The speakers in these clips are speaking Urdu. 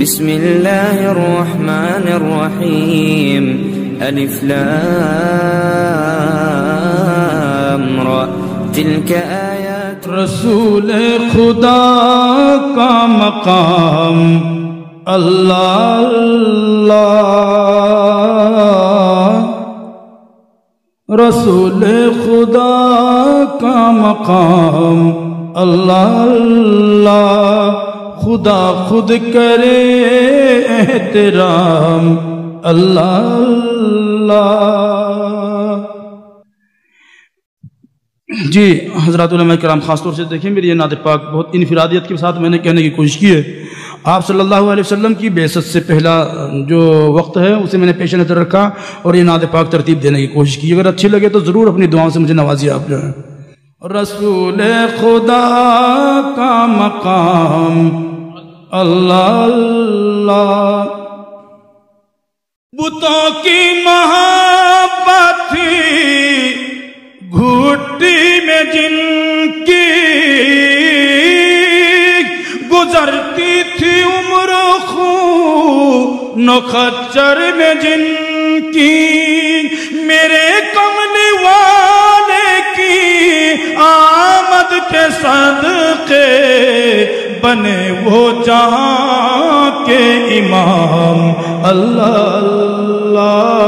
بسم الله الرحمن الرحيم. ألف لام را. تلك آيات رسول خدا کا مقام. اللہ اللہ۔ رسول خدا کا مقام. اللہ اللہ۔ خدا خود کرے احترام۔ اللہ۔ اللہ جی حضرات علماء کرام، خاص طور سے دیکھیں میری یہ نعت پاک بہت انفرادیت کے ساتھ میں نے کہنے کی کوشش کی ہے۔ آپ صلی اللہ علیہ وسلم کی بیست سے پہلا جو وقت ہے، اسے میں نے پیش نظر رکھا اور یہ نعت پاک ترتیب دینے کی کوشش کی۔ اگر اچھی لگے تو ضرور اپنی دعاؤں سے مجھے نوازیے آپ جو ہے رسول خدا کا مقام۔ اللہ اللہ۔ بتوں کی محبت گھٹی میں جن کی گزرتی تھی عمر خون خچر میں جن کی۔ میرے کملی والے کی آمد کے صدقے بنے وہ جہاں کے امام اللہ اللہ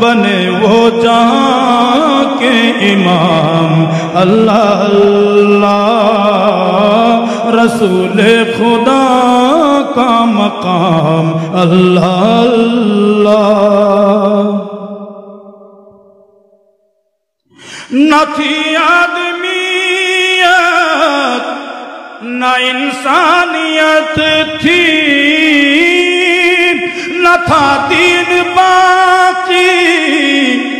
بنے وہ جہاں کے امام اللہ اللہ رسول خدا کا مقام اللہ اللہ نہ تھی نہ انسانیت تھی، نہ تھا دین باقی،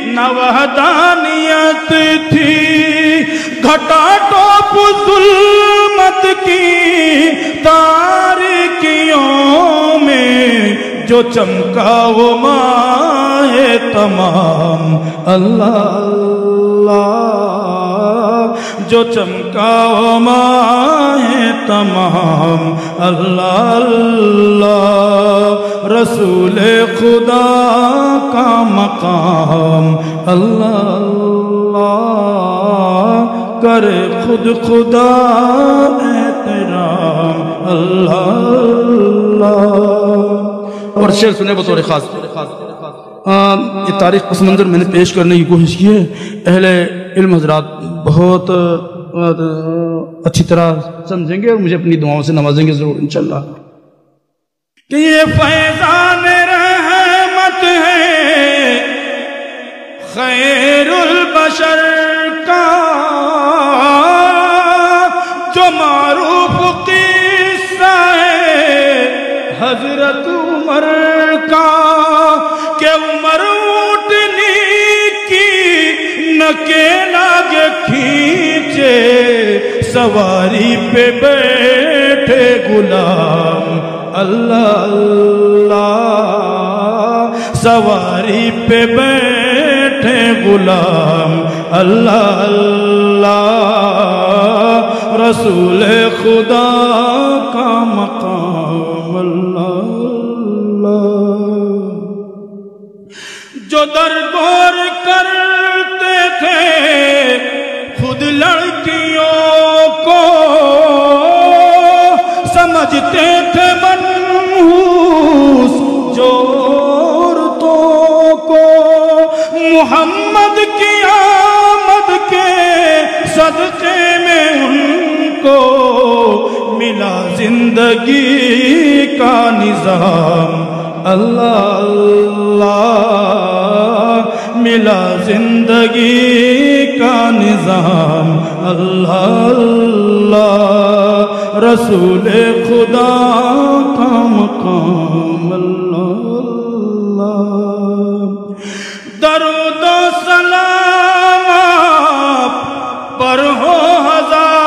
نہ وحدانیت تھی۔ گھٹا ٹوپ ظلمت کی تاریکیوں میں، جو چمکا وہ ماہ تمام۔ اللہ اللہ۔ جو چمکا وہ ماہ تمام، اللہ اللہ، رسول خدا کا مقام، اللہ اللہ کرے خود خدا احترام، اللہ اللہ۔ اور شعر سنے بطور خاص۔ یہ تاریخ پس منظر میں نے پیش کرنے کی کوشش کی ہے۔ اہل علم حضرات بہت اچھی طرح سمجھیں گے اور مجھے اپنی دعاؤں سے نوازیں گے ضرور، انشاءاللہ۔ کہ یہ فیضان رحمت ہے خیر البشر کا، جو معروف قصہ ہے، حضرت عمر کا۔ نکیلا کے کھینچے سواری پہ بیٹھے غلام، اللہ اللہ۔ سواری پہ بیٹھے غلام، اللہ اللہ۔ رسول خدا کا مقام، اللہ اللہ۔ جو درگور کرتے سمجھتے تھے منحوس جو عورتوں کو، محمد کی آمد کے صدقے میں ان کو ملا زندگی کا نظام۔ اللہ اللہ، ملا زندگی کا نظام۔ اللہ اللہ۔ رسول خدا کا مقام اللہ۔ درود و سلام آپ پر ہو ہزاروں۔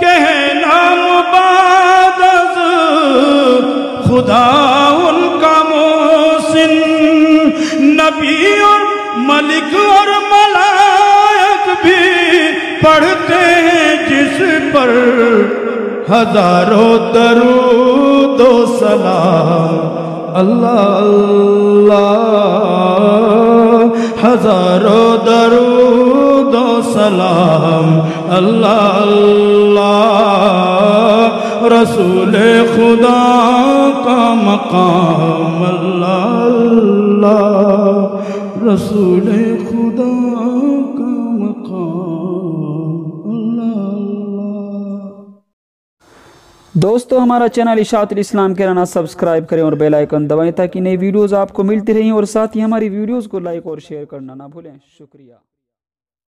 کہنا مبادز خدا ان کا محسن۔ نبی اور ملک اور ملائک بھی پڑھتے ہیں جس پر ہزاروں درود و سلام۔ اللہ اللہ، ہزاروں درود و سلام۔ اللہ اللہ، رسول خدا کا مقام۔ اللہ اللہ، رسول خدا۔ دوستو، ہمارا چینل اشاعت الاسلام کے رانا سبسکرائب کریں اور بیل آئیکن دبائیں تاکہ نئی ویڈیوز آپ کو ملتی رہیں اور ساتھ ہی ہماری ویڈیوز کو لائک اور شیئر کرنا نہ بھولیں۔ شکریہ۔